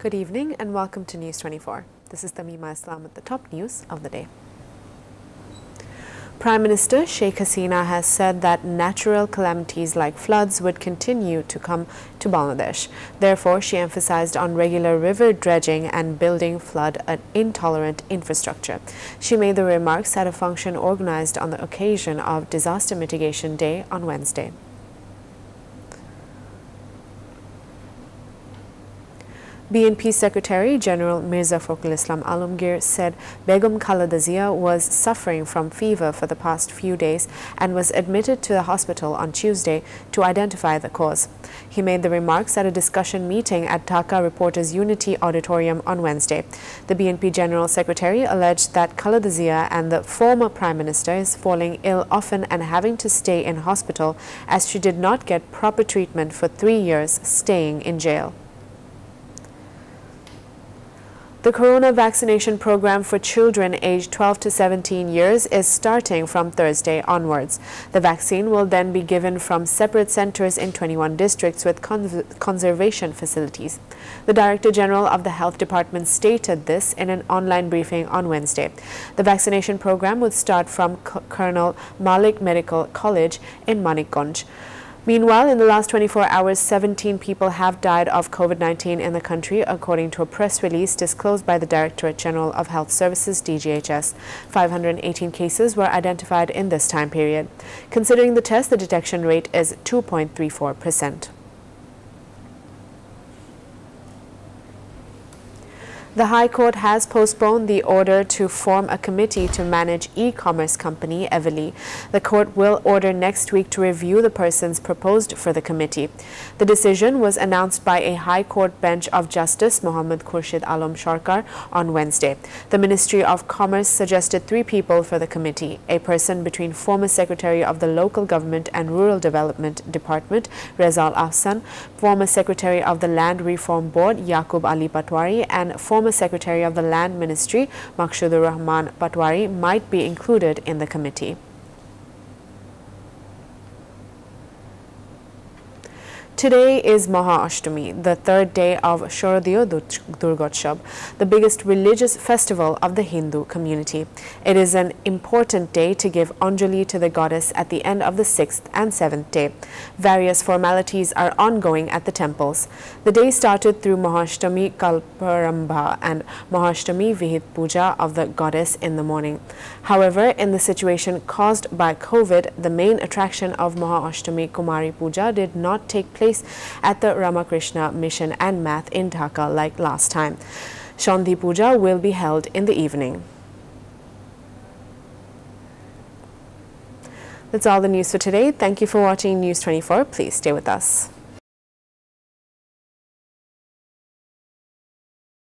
Good evening and welcome to News 24. This is Tamima Islam with the top news of the day. Prime Minister Sheikh Hasina has said that natural calamities like floods would continue to come to Bangladesh. Therefore, she emphasized on regular river dredging and building flood intolerant infrastructure. She made the remarks at a function organized on the occasion of Disaster Mitigation Day on Wednesday. BNP Secretary General Mirza Fakhrul Islam Alamgir said Begum Khaleda Zia was suffering from fever for the past few days and was admitted to the hospital on Tuesday to identify the cause. He made the remarks at a discussion meeting at Dhaka Reporters Unity Auditorium on Wednesday. The BNP General Secretary alleged that Khaleda Zia and the former Prime Minister is falling ill often and having to stay in hospital as she did not get proper treatment for three years staying in jail. The corona vaccination program for children aged 12 to 17 years is starting from Thursday onwards. The vaccine will then be given from separate centers in 21 districts with con conservation facilities. The Director General of the Health Department stated this in an online briefing on Wednesday. The vaccination program would start from Colonel Malek Medical College in Manikganj. Meanwhile, in the last 24 hours, 17 people have died of COVID-19 in the country, according to a press release disclosed by the Directorate General of Health Services, DGHS. 518 cases were identified in this time period. Considering the test, the detection rate is 2.34 percent. The High Court has postponed the order to form a committee to manage e-commerce company Evaly. The court will order next week to review the persons proposed for the committee. The decision was announced by a High Court bench of Justice Mohammad Khurshid Alam Sarkar on Wednesday. The Ministry of Commerce suggested three people for the committee, a person between former Secretary of the Local Government and Rural Development Department, Rezal Ahsan, former Secretary of the Land Reform Board, Yaqub Ali Patwari, and former former Secretary of the Land Ministry, Makshudur Rahman Patwari, might be included in the committee. Today is Maha Ashtami, the third day of Sharadiya Durgotsav, the biggest religious festival of the Hindu community. It is an important day to give Anjali to the goddess at the end of the sixth and seventh day. Various formalities are ongoing at the temples. The day started through Mahashtami Kalparambha and Mahashtami Vihit Puja of the goddess in the morning. However, in the situation caused by COVID, the main attraction of Mahashtami Kumari Puja did not take place place at the Ramakrishna Mission and Math in Dhaka like last time. Shandhi Puja will be held in the evening. That's all the news for today. Thank you for watching News 24. Please stay with us.